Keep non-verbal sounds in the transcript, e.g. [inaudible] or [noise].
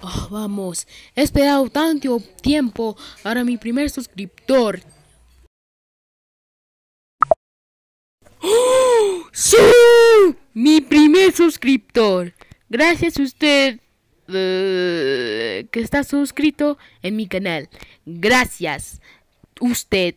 Oh, vamos, he esperado tanto tiempo para mi primer suscriptor. ¡Oh! [gasps] ¡Sí! Mi primer suscriptor. Gracias a usted eh, que está suscrito en mi canal. Gracias. Usted